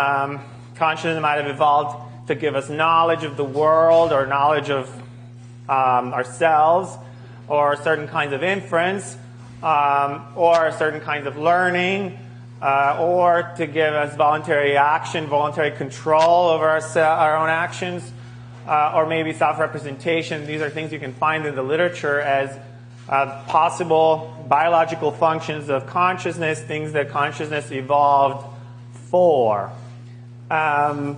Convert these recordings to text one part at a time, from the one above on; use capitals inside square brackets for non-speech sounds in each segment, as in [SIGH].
Um, consciousness might have evolved to give us knowledge of the world or knowledge of um, ourselves or certain kinds of inference um, or certain kinds of learning uh, or to give us voluntary action, voluntary control over our, our own actions, uh, or maybe self representation. These are things you can find in the literature as uh, possible biological functions of consciousness, things that consciousness evolved for. Um,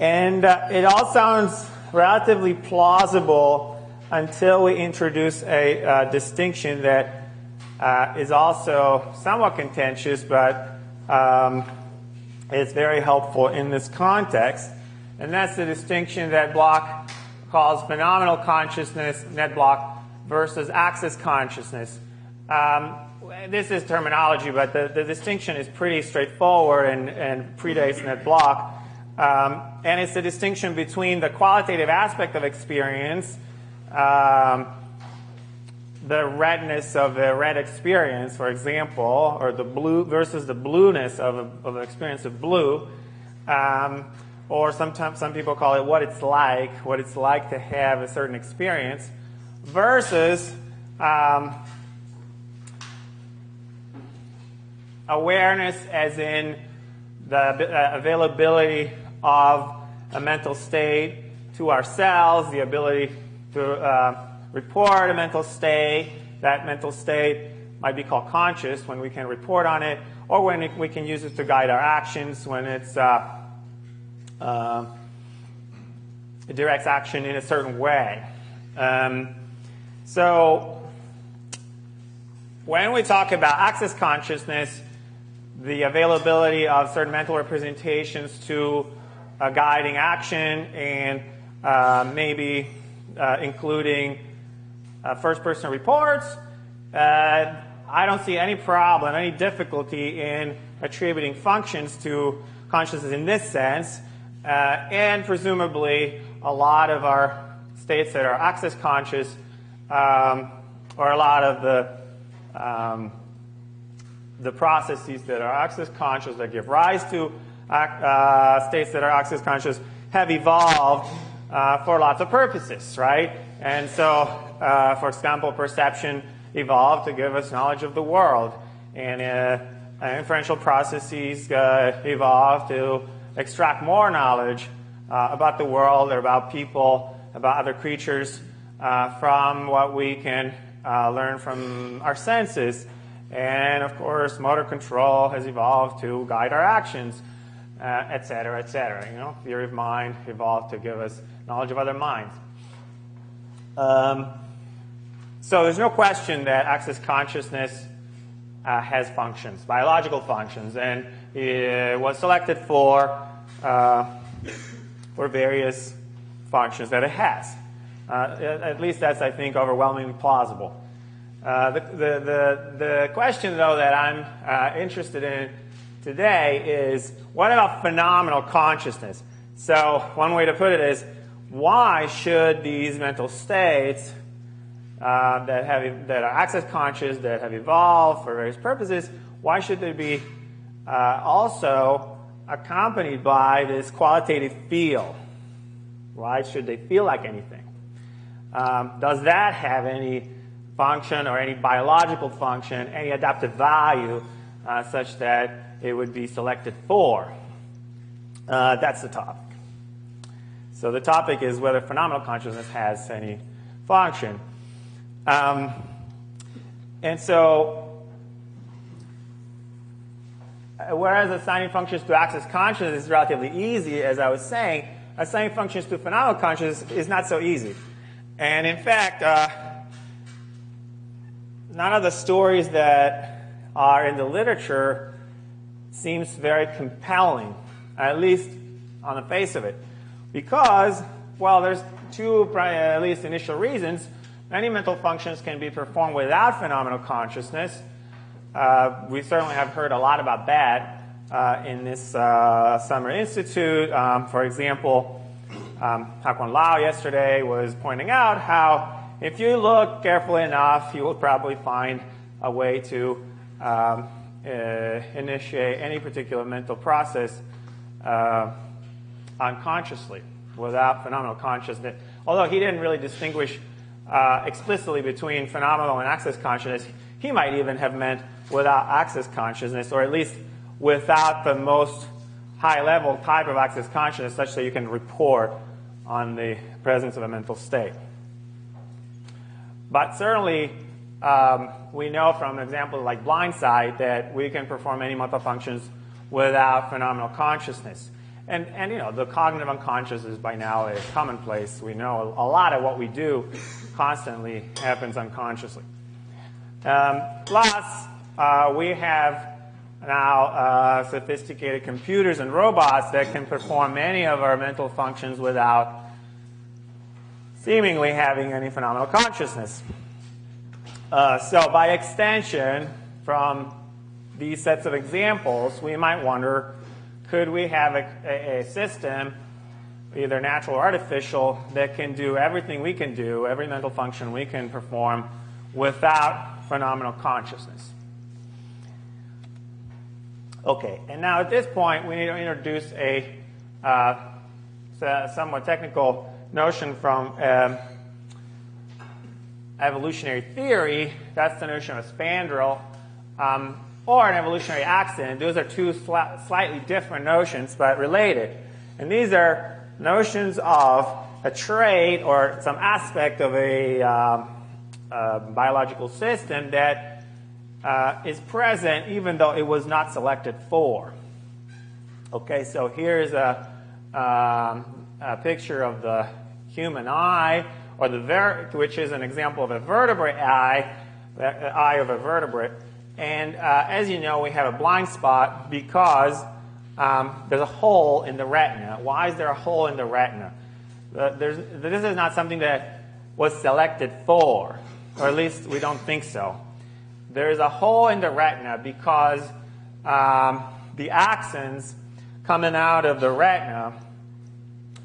and uh, it all sounds relatively plausible until we introduce a uh, distinction that uh, is also somewhat contentious, but um, it's very helpful in this context. And that's the distinction that Block calls phenomenal consciousness, Ned Block, versus access consciousness. Um, this is terminology, but the, the, distinction is pretty straightforward and, and predates Ned Block. Um, and it's the distinction between the qualitative aspect of experience, um, the redness of a red experience, for example, or the blue versus the blueness of, a, of an experience of blue, um, or sometimes some people call it what it's like, what it's like to have a certain experience, versus um, awareness as in the uh, availability of a mental state to ourselves, the ability to uh, report a mental state. That mental state might be called conscious when we can report on it, or when we can use it to guide our actions when it's uh, uh, it directs action in a certain way. Um, so when we talk about access consciousness, the availability of certain mental representations to uh, guiding action and uh, maybe uh, including uh, first person reports. Uh, I don't see any problem, any difficulty in attributing functions to consciousness in this sense. And presumably, a lot of our states that are access conscious, um, or a lot of the um, the processes that are access conscious that give rise to uh, states that are access conscious have evolved uh, for lots of purposes, right? And so, uh, for example, perception evolved to give us knowledge of the world, and uh, inferential processes uh, evolved to extract more knowledge uh, about the world or about people, about other creatures from what we can learn from our senses. And of course, motor control has evolved to guide our actions, et cetera, et cetera. You know, theory of mind evolved to give us knowledge of other minds. Um, so there's no question that access consciousness uh, has functions, biological functions, and it was selected for uh, for various functions that it has. Uh, at least that's, I think, overwhelmingly plausible. Uh, the, the, the, question, though, that I'm uh, interested in today is what about phenomenal consciousness? So, one way to put it is why should these mental states uh, that have that are access conscious that have evolved for various purposes, why should they be uh, also accompanied by this qualitative feel? Why should they feel like anything? Um, does that have any function or any biological function, any adaptive value uh, such that it would be selected for? Uh, that's the topic. So the topic is whether phenomenal consciousness has any function. Um, and so, uh, whereas assigning functions to access consciousness is relatively easy, as I was saying, assigning functions to phenomenal consciousness is not so easy. And in fact, uh, none of the stories that are in the literature seems very compelling, at least on the face of it. Because, well, there's two, at least initial reasons. Many mental functions can be performed without phenomenal consciousness. Uh, we certainly have heard a lot about that uh, in this uh, Summer Institute. Um, for example, um, Hakwan Lau yesterday was pointing out how if you look carefully enough, you will probably find a way to um, uh, initiate any particular mental process uh, unconsciously without phenomenal consciousness. Although he didn't really distinguish uh, explicitly between phenomenal and access consciousness, he might even have meant without access consciousness, or at least without the most high level type of access consciousness, such that you can report on the presence of a mental state. But certainly, um, we know from an example like blindsight that we can perform any mental functions without phenomenal consciousness. And, and you know, the cognitive unconscious is by now a commonplace. We know a, lot of what we do constantly happens unconsciously. Um, plus, uh, we have now uh, sophisticated computers and robots that can perform many of our mental functions without seemingly having any phenomenal consciousness. Uh, so, by extension, from these sets of examples, we might wonder could we have a, a, system, either natural or artificial, that can do everything we can do, every mental function we can perform, without phenomenal consciousness? Okay, and now at this point, we need to introduce a uh, somewhat technical notion from um, evolutionary theory. That's the notion of a spandrel, um, or an evolutionary accident. Those are two sli- slightly different notions, but related. And these are notions of a trait or some aspect of a, um, a biological system that uh, is present even though it was not selected for. Okay, so here's a, um, a picture of the human eye, or the ver- which is an example of a vertebrate eye, the eye of a vertebrate. And uh, as you know, we have a blind spot because um, there's a hole in the retina. Why is there a hole in the retina? Uh, this is not something that was selected for, or at least we don't think so. There's a hole in the retina because um, the axons coming out of the retina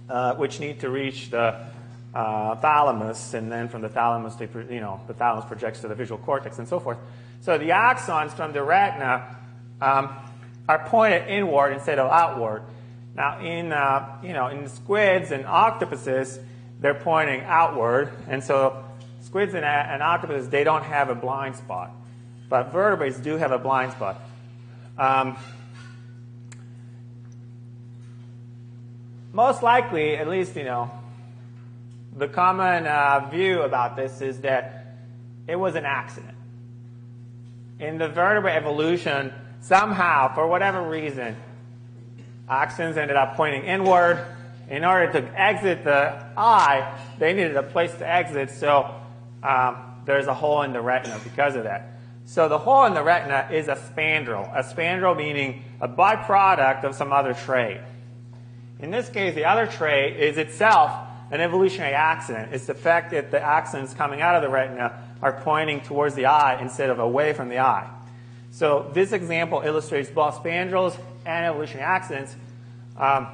uh, which need to reach the uh, thalamus, and then from the thalamus, they, you know, the thalamus projects to the visual cortex and so forth. So the axons from the retina um, are pointed inward instead of outward. Now, in uh, you know, in squids and octopuses, they're pointing outward, and so squids and, and octopuses they don't have a blind spot, but vertebrates do have a blind spot. Um, most likely, at least, you know, the common uh, view about this is that it was an accident. In the vertebrate evolution, somehow, for whatever reason, axons ended up pointing inward. In order to exit the eye, they needed a place to exit, so um, there's a hole in the retina because of that. So the hole in the retina is a spandrel. A spandrel meaning a byproduct of some other trait. In this case, the other trait is itself an evolutionary accident. It's the fact that the axons coming out of the retina are pointing towards the eye instead of away from the eye. So this example illustrates both spandrels and evolutionary accidents. Um,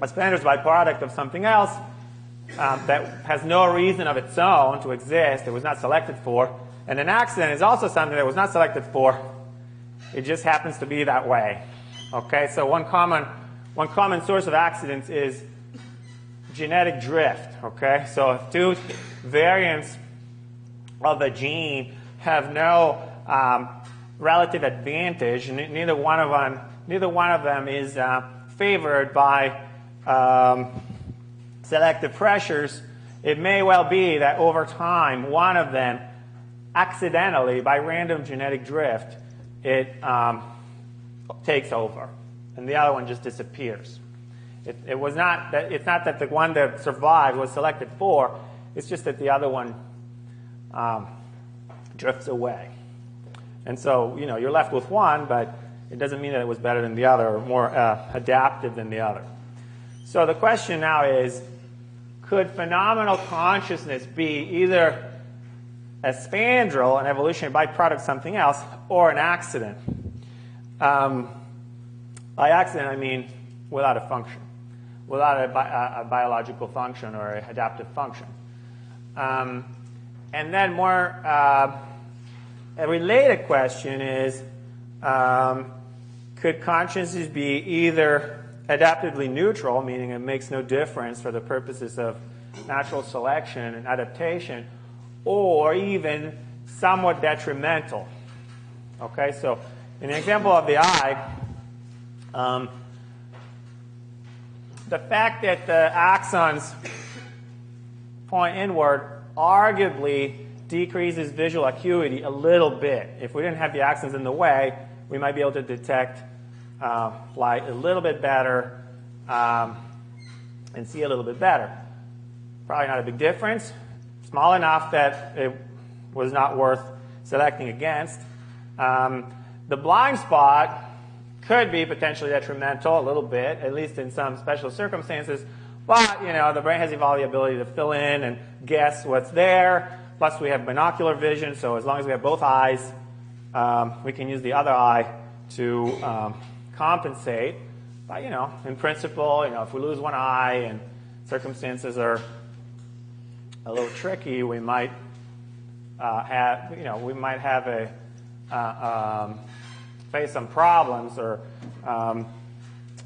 a spandrel is byproduct of something else um, that has no reason of its own to exist. It was not selected for. And an accident is also something that was not selected for. It just happens to be that way. Okay, so one common one common source of accidents is genetic drift. Okay, so if two variants of a gene have no um, relative advantage, neither one of them, neither one of them is uh, favored by um, selective pressures. It may well be that over time, one of them, accidentally, by random genetic drift, it um, takes over and the other one just disappears. It, it was not that, it's not that the one that survived was selected for, it's just that the other one um, drifts away. And so, you know, you're left with one, but it doesn't mean that it was better than the other or more uh, adaptive than the other. So the question now is could phenomenal consciousness be either a spandrel, an evolutionary byproduct of something else, or an accident? Um, by accident, I mean without a function, without a, bi- a biological function or an adaptive function. Um, and then more, uh, a related question is, um, could consciousness be either adaptively neutral, meaning it makes no difference for the purposes of natural selection and adaptation, or even somewhat detrimental? Okay, so in the example of the eye, um, the fact that the axons point inward arguably decreases visual acuity a little bit. If we didn't have the axons in the way, we might be able to detect uh, light a little bit better um, and see a little bit better. Probably not a big difference. Small enough that it was not worth selecting against. Um, the blind spot could be potentially detrimental a little bit, at least in some special circumstances. But, you know, the brain has evolved the ability to fill in and guess what's there. Plus, we have binocular vision, so as long as we have both eyes, um, we can use the other eye to um, compensate. But, you know, in principle, you know, if we lose one eye and circumstances are a little tricky, we might uh, have, you know, we might have a uh, um, face some problems or um,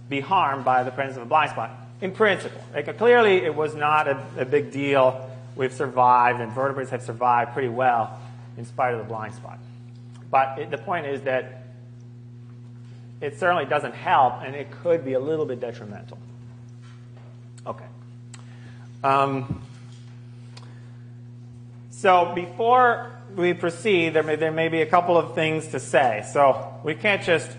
be harmed by the presence of a blind spot. In principle, like, clearly it was not a, a, big deal. We've survived, and vertebrates have survived pretty well in spite of the blind spot. But it, the point is that it certainly doesn't help, and it could be a little bit detrimental. Okay. Um, so before we proceed, there may, there may be a couple of things to say. So we can't just,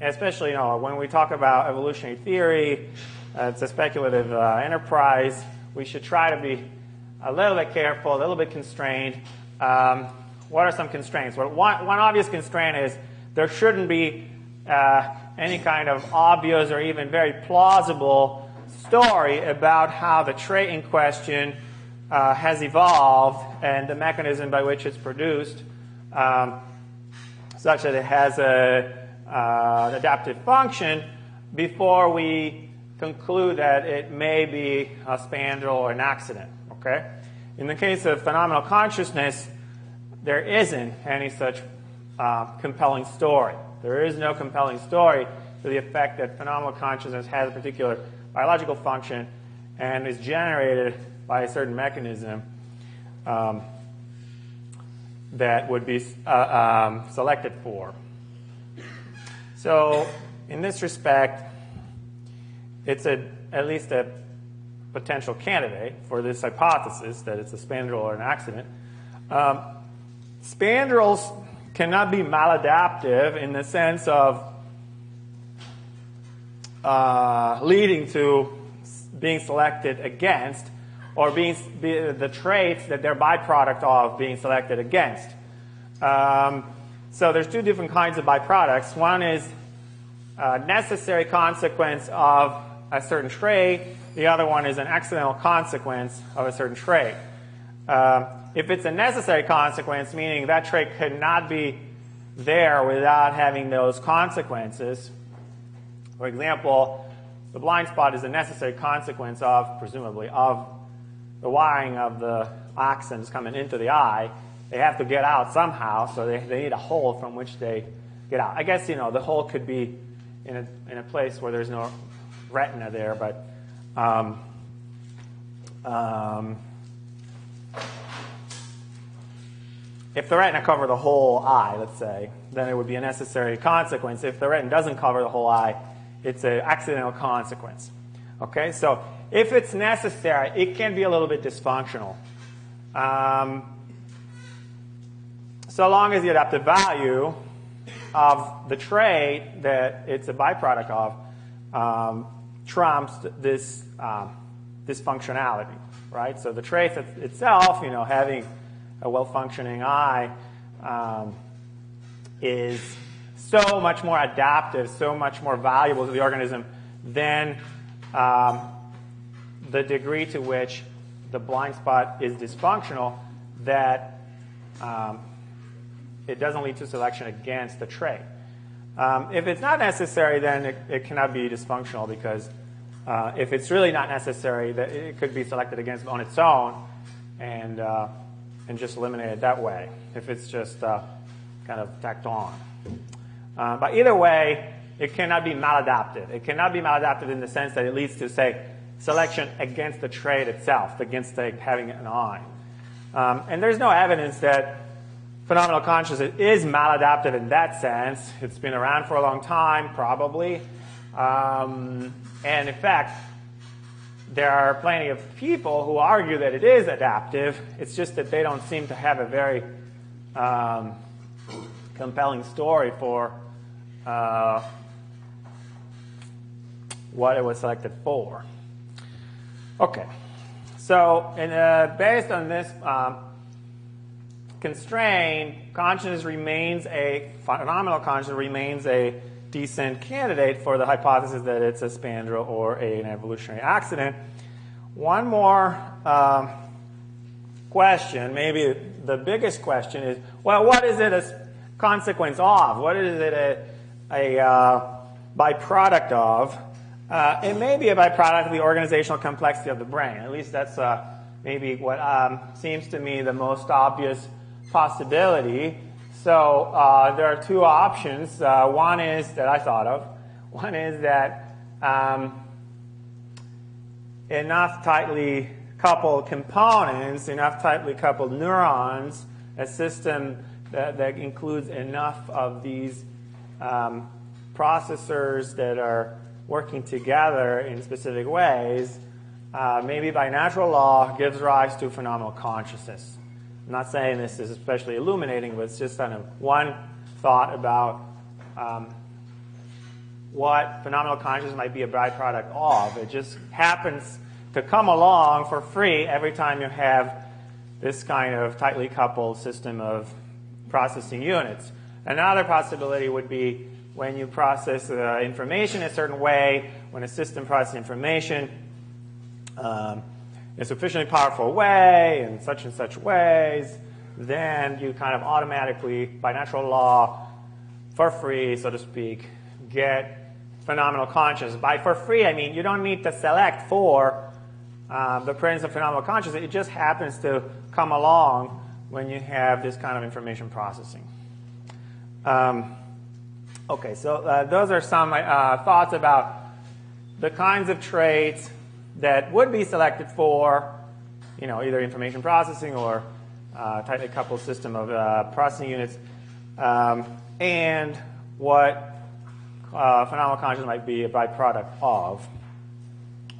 especially you know, when we talk about evolutionary theory, uh, it's a speculative uh, enterprise. We should try to be a little bit careful, a little bit constrained. Um, what are some constraints? Well, one, one obvious constraint is there shouldn't be uh, any kind of obvious or even very plausible story about how the trait in question uh, has evolved and the mechanism by which it's produced, um, such that it has a, uh, an adaptive function, before we conclude that it may be a spandrel or an accident. Okay? In the case of phenomenal consciousness, there isn't any such uh, compelling story. There is no compelling story to the effect that phenomenal consciousness has a particular biological function and is generated by a certain mechanism um, that would be uh, um, selected for. So, in this respect, it's a, at least a potential candidate for this hypothesis that it's a spandrel or an accident. Um, spandrels cannot be maladaptive in the sense of uh, leading to being selected against or being be, the traits that they're byproduct of being selected against. Um, so there's two different kinds of byproducts. One is a necessary consequence of a certain trait. The other one is an accidental consequence of a certain trait. Uh, if it's a necessary consequence, meaning that trait could not be there without having those consequences, for example, the blind spot is a necessary consequence of, presumably, of the wiring of the axons coming into the eye, they have to get out somehow, so they, they need a hole from which they get out. I guess, you know, the hole could be in a, in a place where there's no retina there, but um, um, if the retina covered the whole eye, let's say, then it would be a necessary consequence. If the retina doesn't cover the whole eye, it's an accidental consequence. Okay, so if it's necessary, it can be a little bit dysfunctional. Um, so long as the adaptive value of the trait that it's a byproduct of um, trumps this um, this functionality, right? So the trait itself, you know, having a well-functioning eye um, is so much more adaptive, so much more valuable to the organism than um, the degree to which the blind spot is dysfunctional that um, it doesn't lead to selection against the trait. Um, if it's not necessary, then it, it cannot be dysfunctional because uh, if it's really not necessary, that it could be selected against on its own and uh, and just eliminated that way. If it's just uh, kind of tacked on. Uh, but either way, it cannot be maladaptive. It cannot be maladaptive in the sense that it leads to, say, selection against the trait itself, against the, having an eye. Um, and there's no evidence that phenomenal consciousness is maladaptive in that sense. It's been around for a long time, probably. Um, and in fact, there are plenty of people who argue that it is adaptive. It's just that they don't seem to have a very um, compelling story for uh, what it was selected for. Okay, so and, uh, based on this um, constraint, consciousness remains a phenomenal consciousness remains a decent candidate for the hypothesis that it's a spandrel or a, an evolutionary accident. One more um, question, maybe the biggest question is, well, what is it a consequence of? What is it a, a uh, byproduct of? Uh, it may be a byproduct of the organizational complexity of the brain. At least that's uh, maybe what um, seems to me the most obvious possibility. So uh, there are two options. Uh, one is that I thought of. [LAUGHS] One is that um, enough tightly coupled components, enough tightly coupled neurons, a system that, that includes enough of these um, processors that are working together in specific ways, uh, maybe by natural law, gives rise to phenomenal consciousness. I'm not saying this is especially illuminating, but it's just kind of one thought about um, what phenomenal consciousness might be a byproduct of. It just happens to come along for free every time you have this kind of tightly coupled system of processing units. Another possibility would be when you process uh, information a certain way, when a system processes information, um, in a sufficiently powerful way, in such and such ways, then you kind of automatically, by natural law, for free, so to speak, get phenomenal consciousness. By for free, I mean you don't need to select for um, the presence of phenomenal consciousness. It just happens to come along when you have this kind of information processing. Um, okay, so uh, those are some uh, thoughts about the kinds of traits that would be selected for, you know, either information processing or uh, tightly coupled system of uh, processing units, um, and what uh, phenomenal consciousness might be a byproduct of,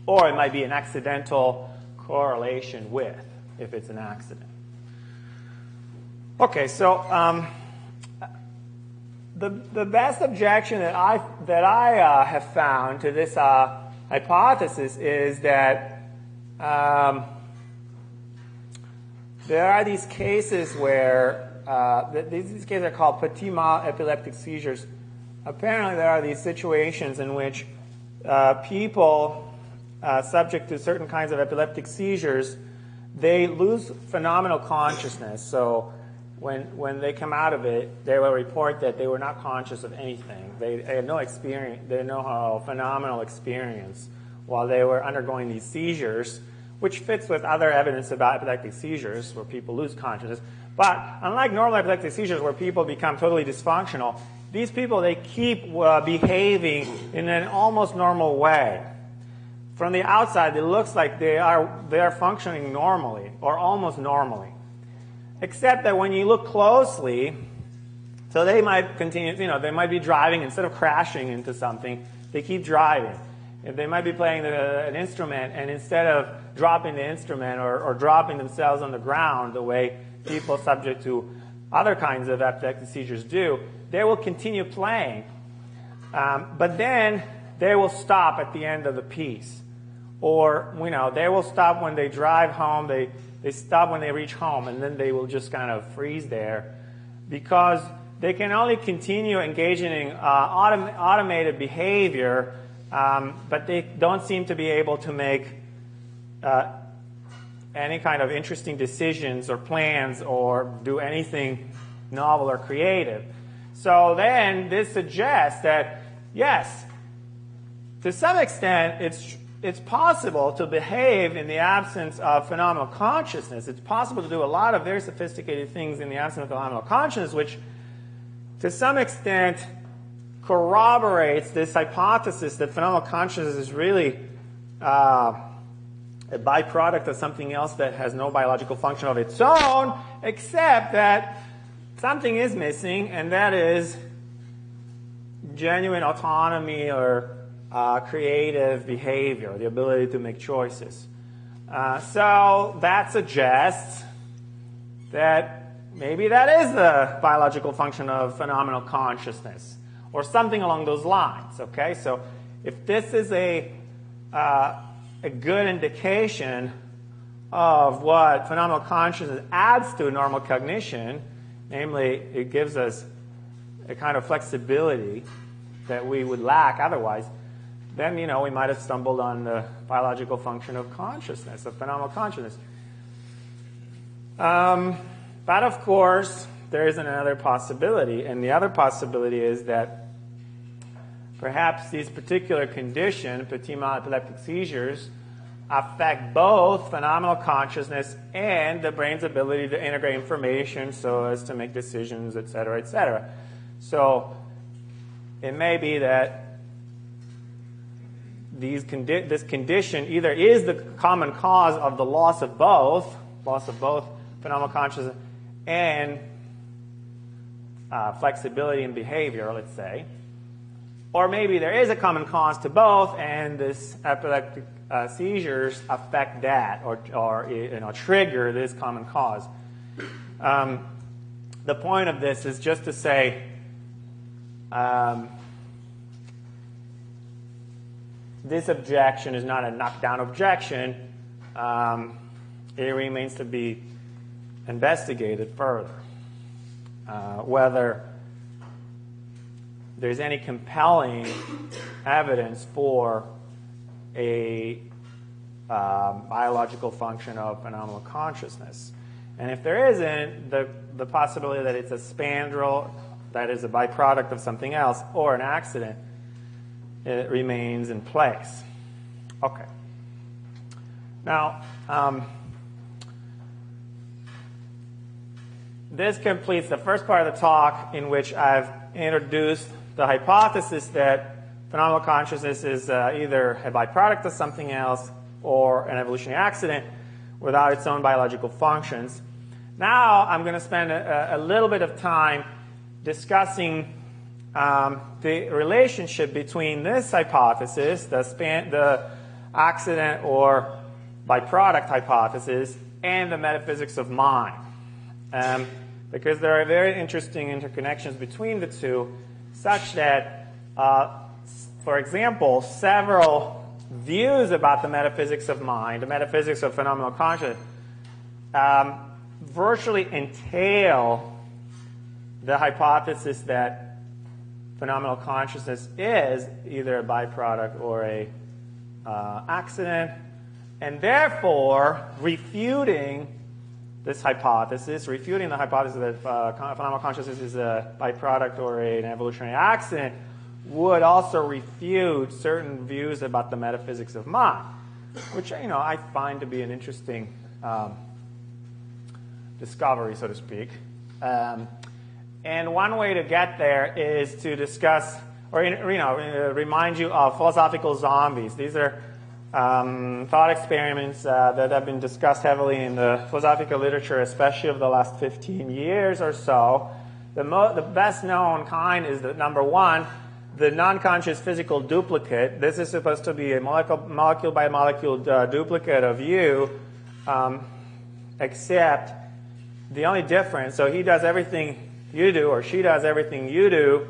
or it might be an accidental correlation with, if it's an accident. Okay, so um, the the best objection that I that I uh, have found to this uh, hypothesis is that um, there are these cases where uh, these, these, cases are called petit mal epileptic seizures. Apparently, there are these situations in which uh, people uh, subject to certain kinds of epileptic seizures they lose phenomenal consciousness. So when, when they come out of it, they will report that they were not conscious of anything. They, they had no experience, they had no uh, phenomenal experience while they were undergoing these seizures, which fits with other evidence about epileptic seizures where people lose consciousness. But unlike normal epileptic seizures where people become totally dysfunctional, these people, they keep uh, behaving in an almost normal way. From the outside, it looks like they are, they are functioning normally or almost normally. Except that when you look closely, so they might continue, you know, they might be driving instead of crashing into something, they keep driving. If they might be playing the, an instrument, and instead of dropping the instrument or, or dropping themselves on the ground the way people subject to other kinds of epileptic seizures do, they will continue playing. Um, but then they will stop at the end of the piece. Or, you know, they will stop when they drive home, they they stop when they reach home, and then they will just kind of freeze there because they can only continue engaging in uh, autom- automated behavior, um, but they don't seem to be able to make uh, any kind of interesting decisions or plans or do anything novel or creative. So then this suggests that, yes, to some extent, it's it's possible to behave in the absence of phenomenal consciousness. It's possible to do a lot of very sophisticated things in the absence of phenomenal consciousness, which to some extent, corroborates this hypothesis that phenomenal consciousness is really uh, a byproduct of something else that has no biological function of its own, except that something is missing, and that is genuine autonomy or uh, creative behavior, the ability to make choices. Uh, so that suggests that maybe that is the biological function of phenomenal consciousness, or something along those lines. Okay, so if this is a uh, a good indication of what phenomenal consciousness adds to normal cognition, namely, it gives us a kind of flexibility that we would lack otherwise, then, you know, we might have stumbled on the biological function of consciousness, of phenomenal consciousness. Um, but of course, there is another possibility, and the other possibility is that perhaps these particular conditions, petit mal epileptic seizures, affect both phenomenal consciousness and the brain's ability to integrate information so as to make decisions, et cetera, et cetera. So it may be that these condi- this condition either is the common cause of the loss of both, loss of both phenomenal consciousness and uh, flexibility in behavior, let's say, or maybe there is a common cause to both, and this epileptic uh, seizures affect that or, or you know, trigger this common cause. Um, the point of this is just to say um, this objection is not a knockdown objection. Um, it remains to be investigated further. Uh, whether there's any compelling evidence for a um, biological function of phenomenal consciousness. And if there isn't, the, the possibility that it's a spandrel that is a byproduct of something else or an accident, it remains in place. Okay. Now, um, this completes the first part of the talk in which I've introduced the hypothesis that phenomenal consciousness is uh, either a byproduct of something else or an evolutionary accident without its own biological functions. Now I'm going to spend a, a little bit of time discussing um, the relationship between this hypothesis, the, span, the accident or byproduct hypothesis, and the metaphysics of mind. Um, because there are very interesting interconnections between the two, such that, uh, for example, several views about the metaphysics of mind, the metaphysics of phenomenal consciousness, um, virtually entail the hypothesis that phenomenal consciousness is either a byproduct or a uh, accident, and therefore refuting this hypothesis, refuting the hypothesis that uh, phenomenal consciousness is a byproduct or a, an evolutionary accident, would also refute certain views about the metaphysics of mind, which you know I find to be an interesting um, discovery, so to speak. Um, and one way to get there is to discuss, or you know, remind you of philosophical zombies. These are um, thought experiments uh, that have been discussed heavily in the philosophical literature, especially over the last 15 years or so. The, mo- the best known kind is the number one, the non-conscious physical duplicate. This is supposed to be a molecule, molecule by molecule uh, duplicate of you, um, except the only difference, so he does everything you do, or she does everything you do,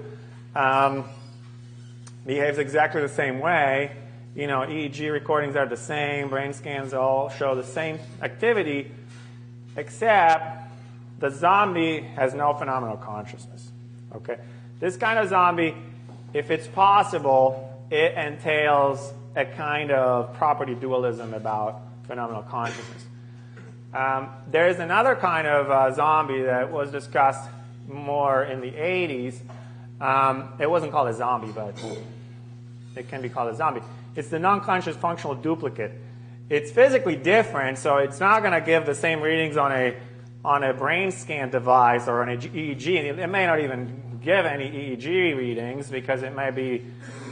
um, behaves exactly the same way. You know, EEG recordings are the same, brain scans all show the same activity, except the zombie has no phenomenal consciousness. Okay? This kind of zombie if it's possible, it entails a kind of property dualism about phenomenal consciousness. Um, there is another kind of uh, zombie that was discussed more in the 80s. Um, it wasn't called a zombie, but it can be called a zombie. It's the non-conscious functional duplicate. It's physically different, so it's not going to give the same readings on a on a brain scan device or an EEG. It may not even give any EEG readings because it may be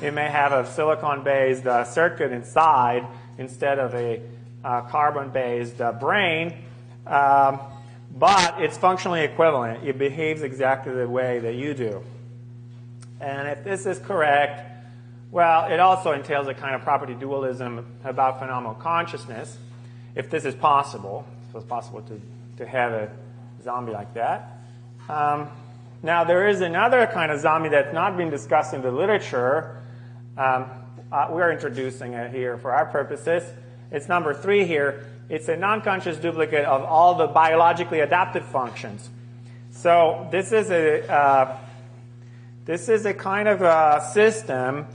it may have a silicon-based uh, circuit inside instead of a uh, carbon-based uh, brain. Um, but it's functionally equivalent. It behaves exactly the way that you do. And if this is correct, well, it also entails a kind of property dualism about phenomenal consciousness, if this is possible. If it's possible to, to have a zombie like that. Um, now, there is another kind of zombie that's not been discussed in the literature. Um, uh, we're introducing it here for our purposes. It's number three here. It's a non-conscious duplicate of all the biologically adaptive functions. So this is a uh, this is a kind of a system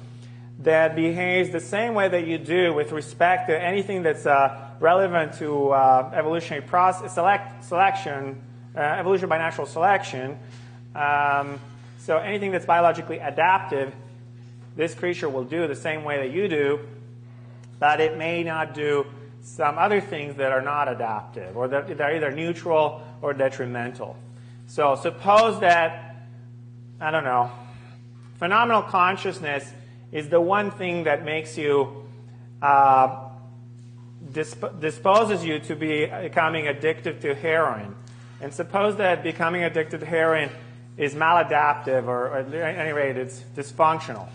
that behaves the same way that you do with respect to anything that's uh, relevant to uh, evolutionary process select, selection, uh, evolution by natural selection. Um, so anything that's biologically adaptive, this creature will do the same way that you do, but it may not do some other things that are not adaptive, or that are either neutral or detrimental. So suppose that, I don't know, phenomenal consciousness is the one thing that makes you, uh, disp- disposes you to be becoming addicted to heroin. And suppose that becoming addicted to heroin is maladaptive, or, or at any rate, it's dysfunctional.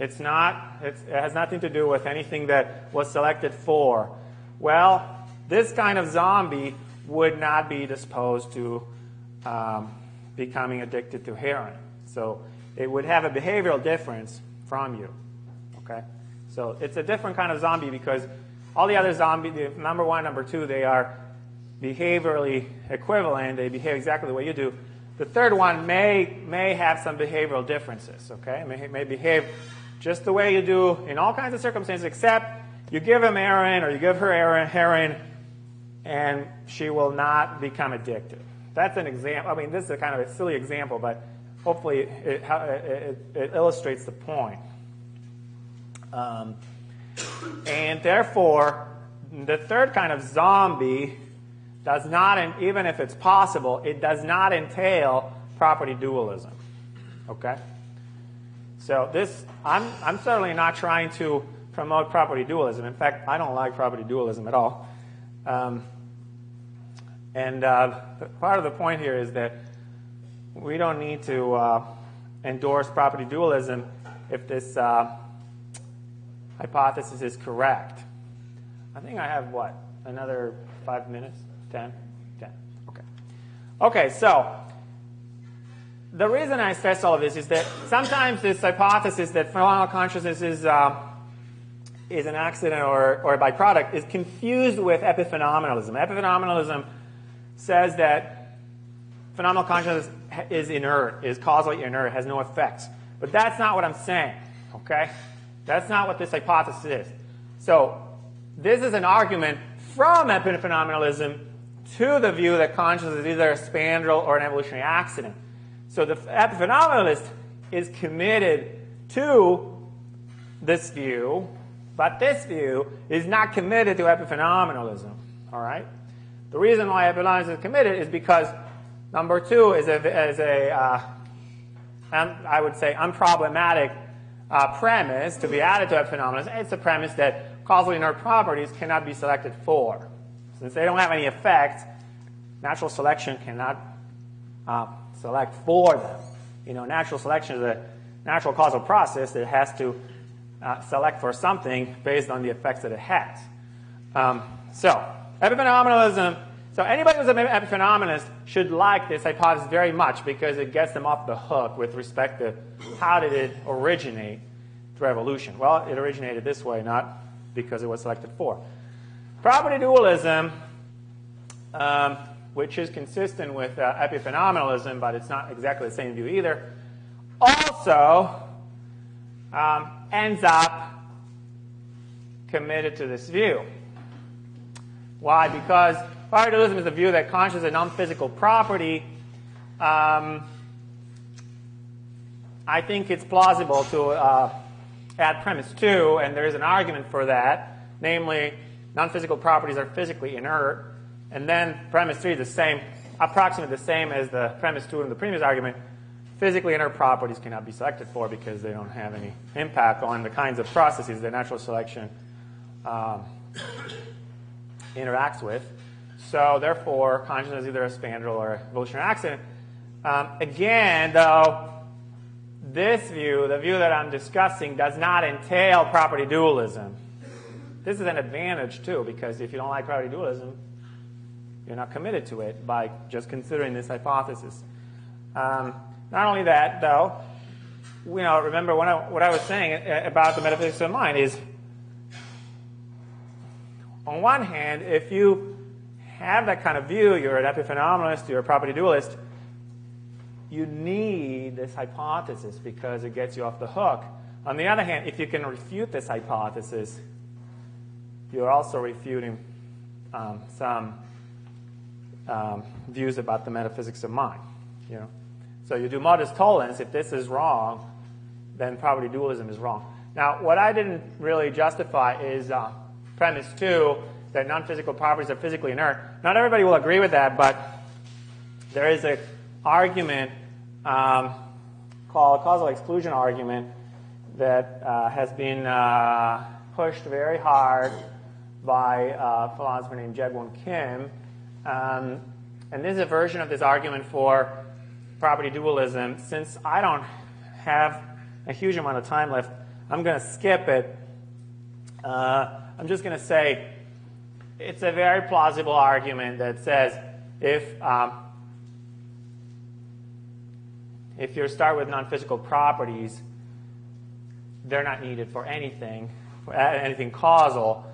It's not, it's, it has nothing to do with anything that was selected for. Well, this kind of zombie would not be disposed to um, becoming addicted to heroin. So it would have a behavioral difference from you. Okay? So it's a different kind of zombie because all the other zombies, number one, number two, they are behaviorally equivalent. They behave exactly the way you do. The third one may, may have some behavioral differences, okay? May, may behave just the way you do in all kinds of circumstances, except you give him heroin or you give her heroin, and she will not become addicted. That's an example. I mean, this is a kind of a silly example, but hopefully it, it, it illustrates the point. Um, and therefore, the third kind of zombie does not, even if it's possible, it does not entail property dualism. Okay? So this, I'm, I'm certainly not trying to promote property dualism. In fact, I don't like property dualism at all. Um, and uh, part of the point here is that we don't need to uh, endorse property dualism if this uh, hypothesis is correct. I think I have what? Another five minutes? Ten? Ten. Okay. Okay, so the reason I stress all of this is that sometimes this hypothesis that phenomenal consciousness is uh, is an accident or, or a byproduct is confused with epiphenomenalism. Epiphenomenalism says that phenomenal consciousness is inert, is causally inert, has no effects. But that's not what I'm saying, okay? That's not what this hypothesis is. So, this is an argument from epiphenomenalism to the view that consciousness is either a spandrel or an evolutionary accident. So, the epiphenomenalist is committed to this view but this view is not committed to epiphenomenalism. All right? The reason why epiphenomenalism is committed is because number two is a, is a uh, I would say, unproblematic uh, premise to be added to epiphenomenalism. It's a premise that causally inert properties cannot be selected for. Since they don't have any effect, natural selection cannot uh, select for them. You know, natural selection is a natural causal process that has to uh, select for something based on the effects that it has. Um, so, epiphenomenalism. So, anybody who's an epiphenomenalist should like this hypothesis very much because it gets them off the hook with respect to how did it originate through evolution. Well, it originated this way, not because it was selected for. Property dualism, um, which is consistent with uh, epiphenomenalism, but it's not exactly the same view either, also um, ends up committed to this view. Why? Because dualism is the view that consciousness is a non-physical property. Um, I think it's plausible to uh, add premise two, and there is an argument for that. Namely, non-physical properties are physically inert, and then premise three is the same, approximately the same as the premise two in the previous argument. physically inert properties cannot be selected for because they don't have any impact on the kinds of processes that natural selection um, interacts with. So therefore, consciousness is either a spandrel or a evolutionary accident. Um, again, though, this view, the view that I'm discussing, does not entail property dualism. This is an advantage, too, because if you don't like property dualism, you're not committed to it by just considering this hypothesis. Um, not only that, though, you know, remember what I, what I was saying about the metaphysics of mind is, on one hand, if you have that kind of view, you're an epiphenomenalist, you're a property dualist, you need this hypothesis because it gets you off the hook. On the other hand, if you can refute this hypothesis, you're also refuting um, some um, views about the metaphysics of mind. You know, so you do modus tollens. If this is wrong, then probably dualism is wrong. Now, what I didn't really justify is uh, premise two that non-physical properties are physically inert. Not everybody will agree with that, but there is an argument um, called causal exclusion argument that uh, has been uh, pushed very hard by a philosopher named Jaegwon Kim. Um, and this is a version of this argument for property dualism. Since I don't have a huge amount of time left, I'm going to skip it. Uh, I'm just going to say it's a very plausible argument that says if um, if you start with non-physical properties, they're not needed for anything, for anything causal.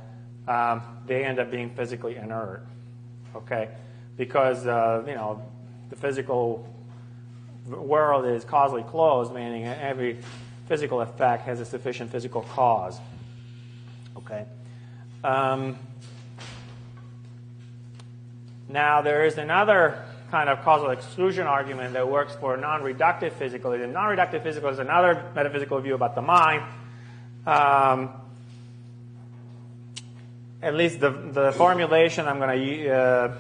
Um, they end up being physically inert. Okay, because uh, you know the physical world is causally closed, meaning every physical effect has a sufficient physical cause. Okay. Um, now there is another kind of causal exclusion argument that works for non-reductive physicalism. Non-reductive physicalism is another metaphysical view about the mind. Um, at least the, the formulation I'm going to uh,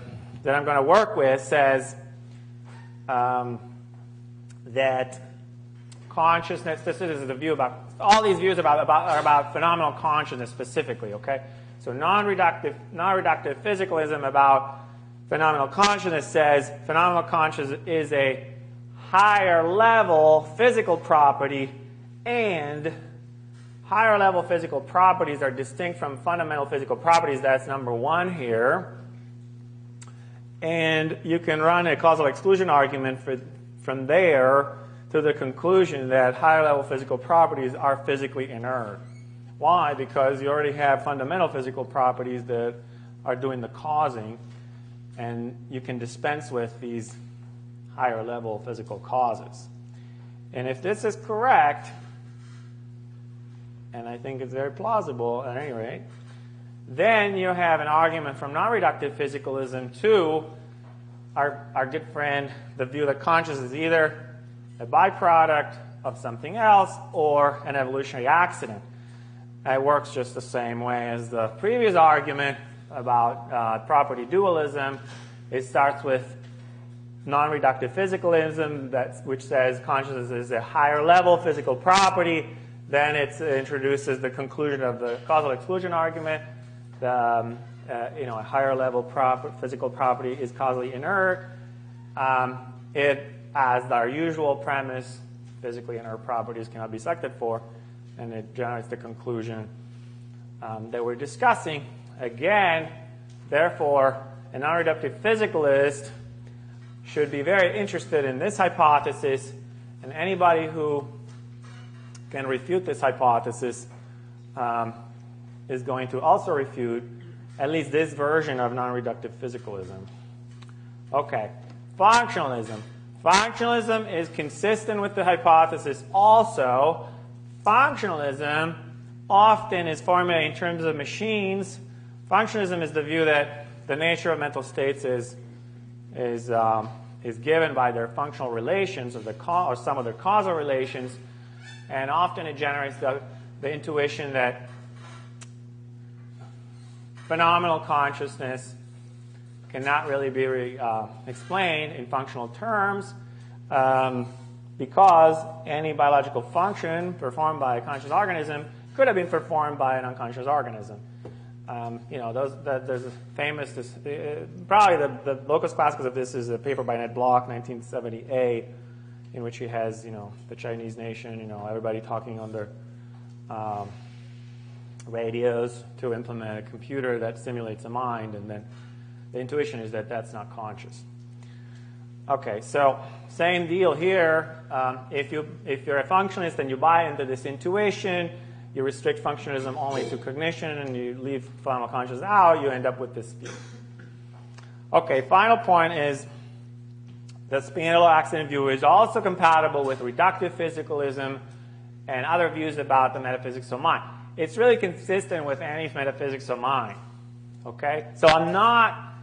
that I'm going to work with says um, that consciousness. This is the view about all these views about, about are about phenomenal consciousness specifically. Okay, so non-reductive non-reductive physicalism about phenomenal consciousness says phenomenal consciousness is a higher level physical property and higher level physical properties are distinct from fundamental physical properties. That's number one here. And you can run a causal exclusion argument for, from there to the conclusion that higher level physical properties are physically inert. Why? Because you already have fundamental physical properties that are doing the causing and you can dispense with these higher level physical causes. And if this is correct, and I think it's very plausible at any rate, then you have an argument from non reductive physicalism to our, our good friend, the view that consciousness is either a byproduct of something else or an evolutionary accident. It works just the same way as the previous argument about uh, property dualism. It starts with non-reductive physicalism, that's, which says consciousness is a higher level physical property. Then it introduces the conclusion of the causal exclusion argument. The, um, uh, you know, a higher level prop- physical property is causally inert. Um, it, as our usual premise, physically inert properties cannot be selected for, and it generates the conclusion um, that we're discussing. Again, therefore, a non-reductive physicalist should be very interested in this hypothesis, and anybody who can refute this hypothesis um, is going to also refute at least this version of non-reductive physicalism. Okay, functionalism. Functionalism is consistent with the hypothesis. Also, functionalism often is formulated in terms of machines Functionalism is the view that the nature of mental states is, is, um, is given by their functional relations or, the or some of their causal relations, and often it generates the, the intuition that phenomenal consciousness cannot really be uh, explained in functional terms. Um, because any biological function performed by a conscious organism could have been performed by an unconscious organism. Um, you know, those, there's a famous, this, uh, probably the, the locus classicus of this is a paper by Ned Block, 1978, in which he has, you know, the Chinese nation, you know, everybody talking on their um, radios to implement a computer that simulates a mind, and then the intuition is that that's not conscious. Okay, so same deal here. Um, if you if you're a functionalist and you buy into this intuition, you restrict functionalism only to cognition, and you leave fundamental consciousness out, you end up with this view. Okay, final point is the Spandrel accident view is also compatible with reductive physicalism and other views about the metaphysics of mind. It's really consistent with any metaphysics of mind. Okay? So I'm not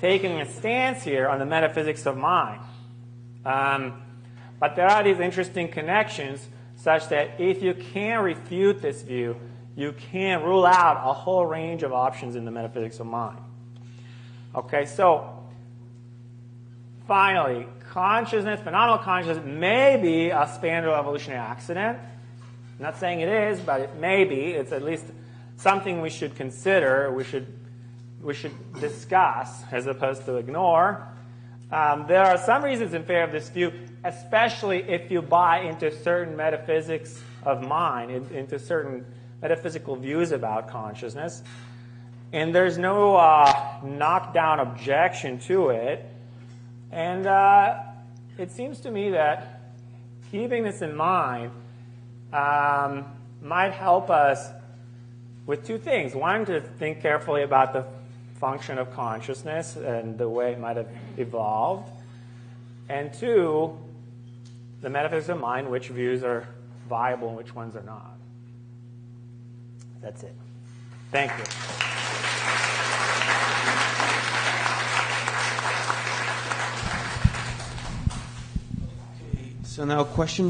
taking a stance here on the metaphysics of mind. Um, but there are these interesting connections such that if you can refute this view, you can rule out a whole range of options in the metaphysics of mind. Okay, so finally, consciousness, phenomenal consciousness, may be a Spandrel evolutionary accident. I'm not saying it is, but it may be. It's at least something we should consider, we should, we should discuss as opposed to ignore. Um, there are some reasons in favor of this view, especially if you buy into certain metaphysics of mind, in, into certain metaphysical views about consciousness. And there's no uh, knockdown objection to it. And uh, it seems to me that keeping this in mind um, might help us with two things. One, to think carefully about the function of consciousness and the way it might have evolved. And two, the metaphysics of mind, which views are viable and which ones are not. That's it. Thank you. So now question